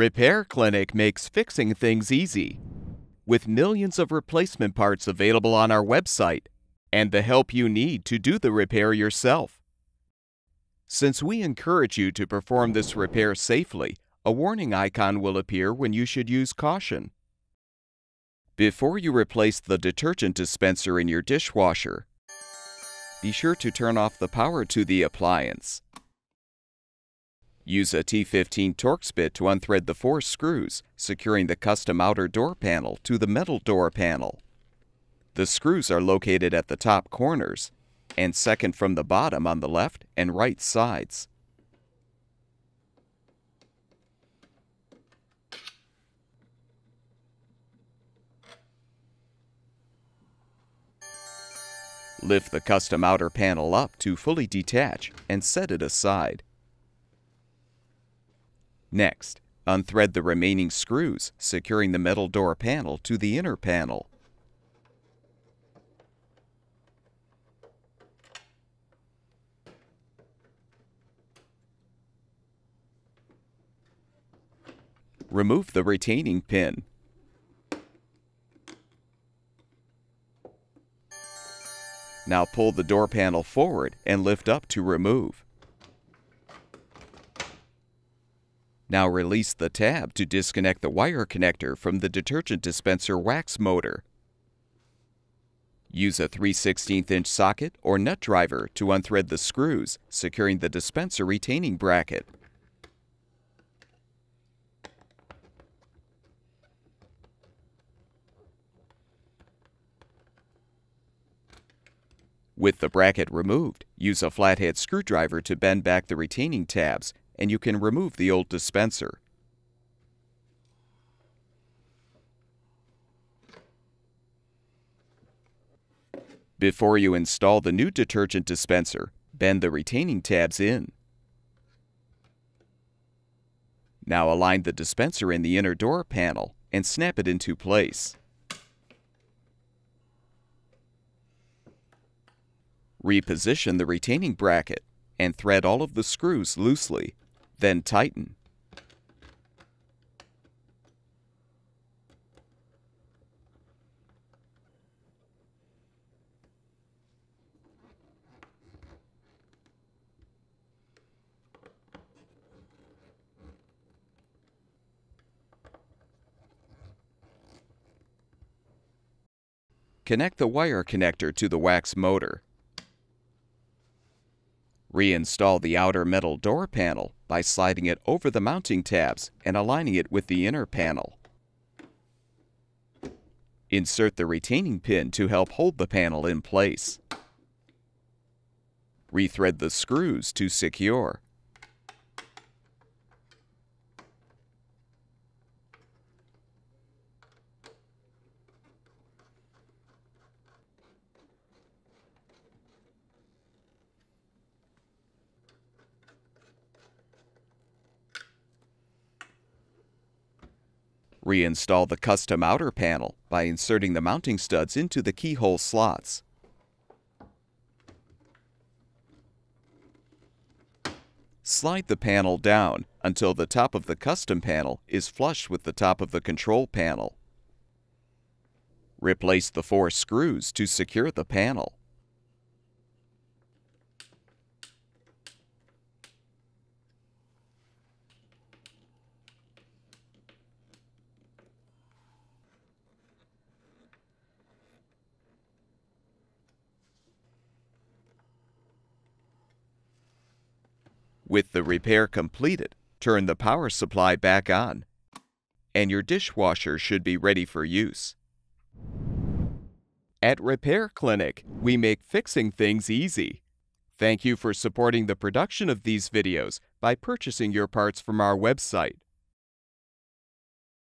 Repair Clinic makes fixing things easy. With millions of replacement parts available on our website and the help you need to do the repair yourself. Since we encourage you to perform this repair safely, a warning icon will appear when you should use caution. Before you replace the detergent dispenser in your dishwasher, be sure to turn off the power to the appliance. Use a T15 Torx bit to unthread the four screws, securing the custom outer door panel to the metal door panel. The screws are located at the top corners and second from the bottom on the left and right sides. Lift the custom outer panel up to fully detach and set it aside. Next, unthread the remaining screws, securing the metal door panel to the inner panel. Remove the retaining pin. Now pull the door panel forward and lift up to remove. Now release the tab to disconnect the wire connector from the detergent dispenser wax motor. Use a 3 16 inch socket or nut driver to unthread the screws, securing the dispenser retaining bracket. With the bracket removed, use a flathead screwdriver to bend back the retaining tabs and you can remove the old dispenser. Before you install the new detergent dispenser, bend the retaining tabs in. Now align the dispenser in the inner door panel and snap it into place. Reposition the retaining bracket and thread all of the screws loosely then tighten. Connect the wire connector to the wax motor. Reinstall the outer metal door panel by sliding it over the mounting tabs and aligning it with the inner panel. Insert the retaining pin to help hold the panel in place. Rethread the screws to secure. Reinstall the custom outer panel by inserting the mounting studs into the keyhole slots. Slide the panel down until the top of the custom panel is flush with the top of the control panel. Replace the four screws to secure the panel. With the repair completed, turn the power supply back on, and your dishwasher should be ready for use. At Repair Clinic, we make fixing things easy. Thank you for supporting the production of these videos by purchasing your parts from our website.